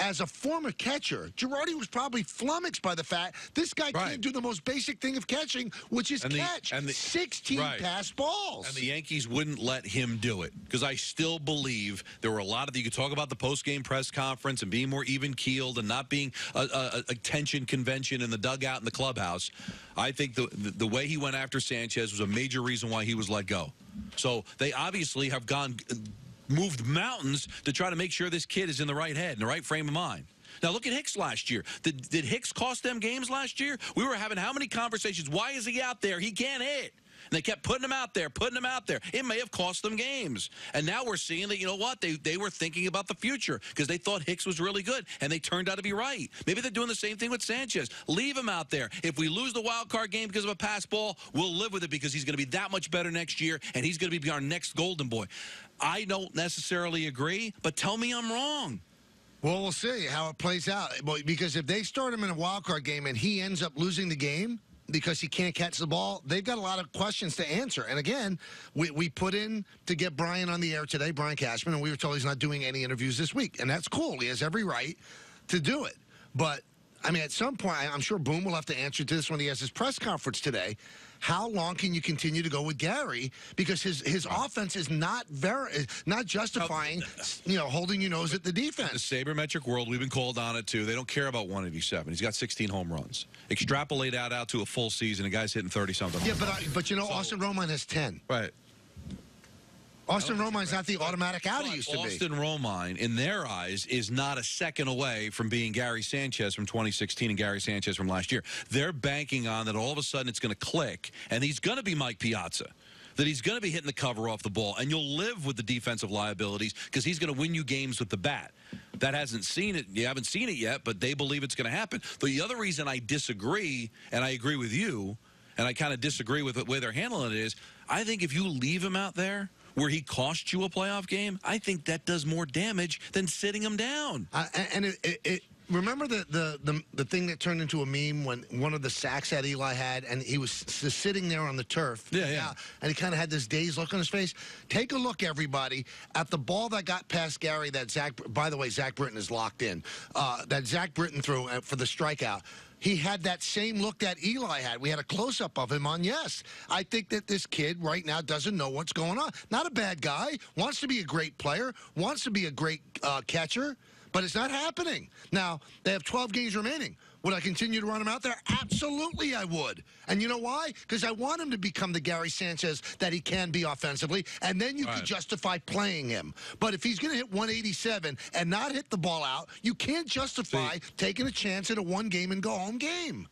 as a former catcher, Girardi was probably flummoxed by the fact this guy Right. can't do the most basic thing of catching, which is And the- catch. and the- 16 right. pass balls. And the Yankees wouldn't let him do it because I still believe there were a lot of you could talk about the post game press conference and being more even keeled and not being a, a, a tension convention in the dugout in the clubhouse. I think the, the the way he went after Sanchez was a major reason why he was let go. So they obviously have gone moved mountains to try to make sure this kid is in the right head, in the right frame of mind. Now look at Hicks last year. Did, did Hicks cost them games last year? We were having how many conversations? Why is he out there? He can't hit. And they kept putting him out there, putting him out there. It may have cost them games. And now we're seeing that, you know what? They, they were thinking about the future because they thought Hicks was really good, and they turned out to be right. Maybe they're doing the same thing with Sanchez. Leave him out there. If we lose the wild card game because of a pass ball, we'll live with it because he's going to be that much better next year, and he's going to be our next golden boy. I don't necessarily agree, but tell me I'm wrong. Well, we'll see how it plays out. Because if they start him in a wild card game and he ends up losing the game because he can't catch the ball, they've got a lot of questions to answer. And again, we, we put in to get Brian on the air today, Brian Cashman, and we were told he's not doing any interviews this week. And that's cool. He has every right to do it. But, I mean, at some point, I'm sure Boone will have to answer to this when he has his press conference today. How long can you continue to go with Gary? Because his, his offense is not very not justifying, oh. you know, holding your nose at the defense. The sabermetric world, we've been called on it too. They don't care about 187. He's got 16 home runs. Extrapolate that out to a full season, a guy's hitting 30 something. Yeah, but I, but you know, Austin Romine has ten. Right. Austin Romine's not the automatic out he used to be. Austin Romine, in their eyes, is not a second away from being Gary Sanchez from 2016 and Gary Sanchez from last year. They're banking on that all of a sudden it's going to click, and he's going to be Mike Piazza. That he's going to be hitting the cover off the ball, and you'll live with the defensive liabilities because he's going to win you games with the bat. That hasn't seen it. You haven't seen it yet, but they believe it's going to happen. The other reason I disagree, and I agree with you, and I kind of disagree with the way they're handling it is, I think if you leave him out there where he cost you a playoff game, I think that does more damage than sitting him down. Uh, and it, it, it, remember the, the the the thing that turned into a meme when one of the sacks that Eli had, and he was sitting there on the turf. Yeah, yeah. And he kind of had this dazed look on his face. Take a look, everybody, at the ball that got past Gary. That Zach. By the way, Zach Britton is locked in. Uh, that Zach Britton threw uh, for the strikeout. He had that same look that Eli had. We had a close up of him on yes. I think that this kid right now doesn't know what's going on. Not a bad guy. Wants to be a great player. Wants to be a great uh, catcher. But it's not happening. Now, they have 12 games remaining. Would I continue to run him out there? Absolutely, I would. And you know why? Because I want him to become the Gary Sanchez that he can be offensively, and then you Right. can justify playing him. But if he's going to hit 187 and not hit the ball out, you can't justify taking a chance in a one game and go home game.